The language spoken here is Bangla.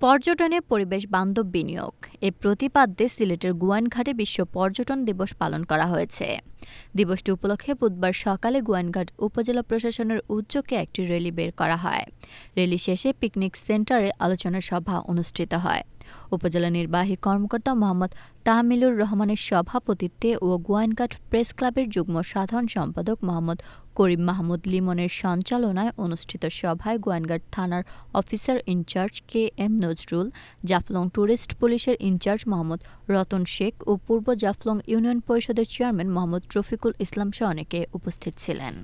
পর্যটনে পরিবেশ বান্ধব বিনিয়োগ। এ প্রতিপাদ্যে সিলেটের গুয়ানঘাটে বিশ্ব পর্যটন দিবস পালন করা হয়েছে। দিবসটি উপলক্ষে বুধবার সকালে গুয়ানঘাট উপজেলা প্রশাসনের উদ্যোগে একটি র্যালি বের করা হয়। র্যালি শেষে পিকনিক সেন্টারে আলোচনা সভা অনুষ্ঠিত হয়। উপজেলা নির্বাহী কর্মকর্তা মোহাম্মদ তাহমিলুর রহমানের সভাপতিত্বে ও গোয়াইনকাট প্রেস ক্লাবের যুগ্ম সাধারণ সম্পাদক মোহাম্মদ করিম মাহমুদ লিমনের সঞ্চালনায় অনুষ্ঠিত সভায় গোয়াইনঘাট থানার officer in charge K M Nazrul, Jaflong tourist পুলিশের ইনচার্জ মোহাম্মদ রতন শেখ ও পূর্ব জাফলং ইউনিয়ন পরিষদের চেয়ারম্যান মোহাম্মদ রফিকুল ইসলাম সহ অনেকে উপস্থিত ছিলেন।